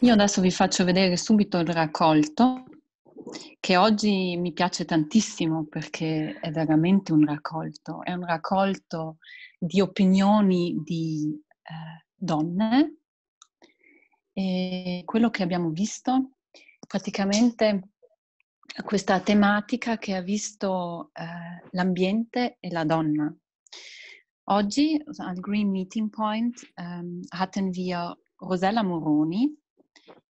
Io adesso vi faccio vedere subito il raccolto che oggi mi piace tantissimo perché è veramente un raccolto, è un raccolto di opinioni di eh, donne. E quello che abbiamo visto praticamente questa tematica che ha visto eh, l'ambiente e la donna. Oggi al Green Meeting Point ähm, hatten wir Rosella Moroni.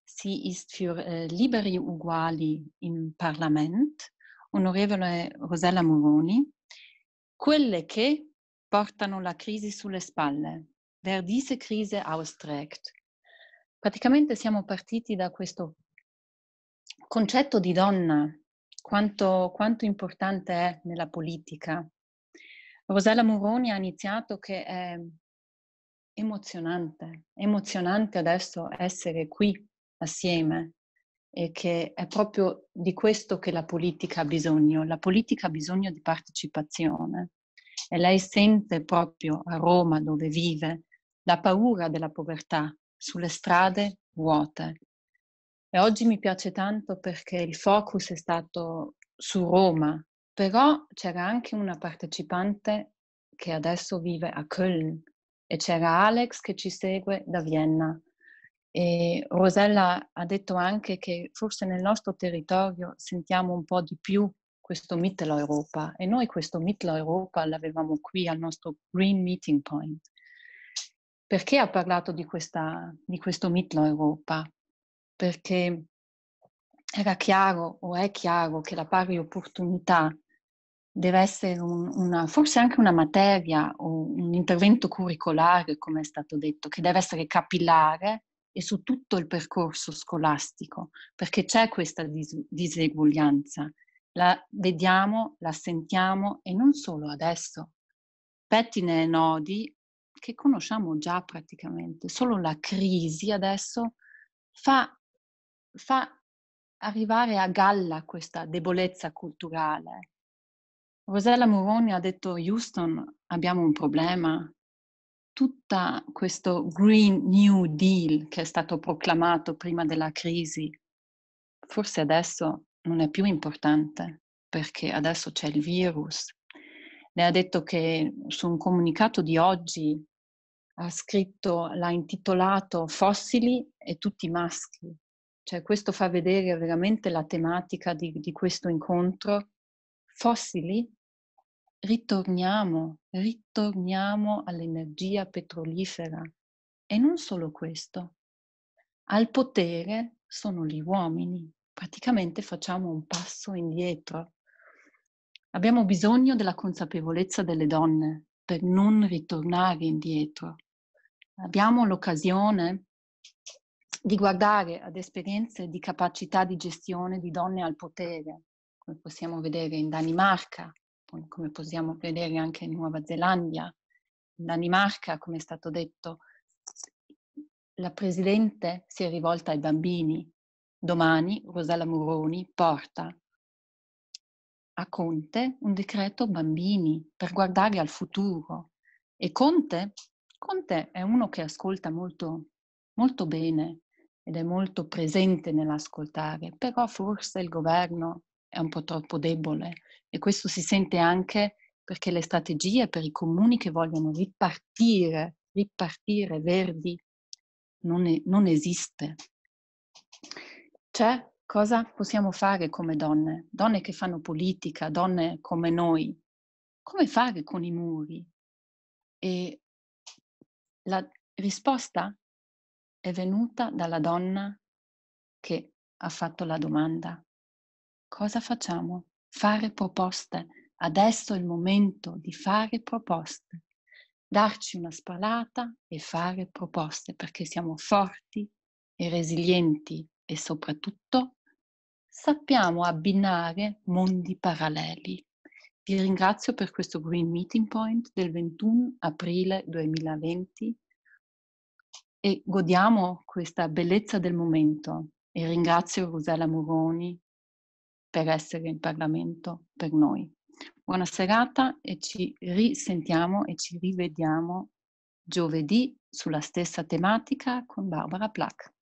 Sie ist für äh, Liberi Uguali im Parlament. Onorevole Rosella Moroni. Quelle che portano la crisi sulle spalle. Wer diese Krise austrägt. Praticamente siamo partiti da questo concetto di donna, quanto, quanto importante è nella politica, Rosella Moroni ha iniziato che è emozionante, emozionante adesso essere qui assieme e che è proprio di questo che la politica ha bisogno. La politica ha bisogno di partecipazione e lei sente proprio a Roma dove vive la paura della povertà sulle strade vuote. E oggi mi piace tanto perché il focus è stato su Roma, però c'era anche una partecipante che adesso vive a Köln e c'era Alex che ci segue da Vienna. E Rosella ha detto anche che forse nel nostro territorio sentiamo un po' di più questo Mitteleuropa e noi questo Mitteleuropa l'avevamo qui al nostro Green Meeting Point. Perché ha parlato di, questa, di questo Mitteleuropa? Perché era chiaro o è chiaro che la pari opportunità deve essere un, una, forse anche una materia o un intervento curricolare, come è stato detto, che deve essere capillare e su tutto il percorso scolastico, perché c'è questa dis- diseguaglianza. La vediamo, la sentiamo e non solo adesso. Pettine e nodi che conosciamo già praticamente, solo la crisi adesso fa, fa arrivare a galla questa debolezza culturale Rosella Moroni ha detto Houston abbiamo un problema. Tutto questo Green New Deal che è stato proclamato prima della crisi, forse adesso non è più importante perché adesso c'è il virus. Lei ha detto che su un comunicato di oggi ha scritto, l'ha intitolato Fossili e tutti maschi. Cioè questo fa vedere veramente la tematica di, di questo incontro. Fossili ritorniamo, ritorniamo all'energia petrolifera. E non solo questo. Al potere sono gli uomini. Praticamente facciamo un passo indietro. Abbiamo bisogno della consapevolezza delle donne per non ritornare indietro. Abbiamo l'occasione di guardare ad esperienze di capacità di gestione di donne al potere, come possiamo vedere in Danimarca, come possiamo vedere anche in Nuova Zelanda, in Danimarca, come è stato detto, la Presidente si è rivolta ai bambini. Domani Rosella Moroni porta a Conte un decreto bambini per guardare al futuro. E Conte, Conte è uno che ascolta molto, molto bene ed è molto presente nell'ascoltare, però forse il governo è un po' troppo debole e questo si sente anche perché le strategie per i comuni che vogliono ripartire, ripartire verdi, non, è, non esiste. Cioè, cosa possiamo fare come donne? Donne che fanno politica, donne come noi. Come fare con i muri? E la risposta è venuta dalla donna che ha fatto la domanda. Cosa facciamo? Fare proposte. Adesso è il momento di fare proposte. Darci una spalata e fare proposte perché siamo forti e resilienti e soprattutto sappiamo abbinare mondi paralleli. Vi ringrazio per questo Green Meeting Point del 21 aprile 2020 e godiamo questa bellezza del momento e ringrazio Rosella Moroni per essere in Parlamento per noi. Buona serata e ci risentiamo e ci rivediamo giovedì sulla stessa tematica con Barbara Plack.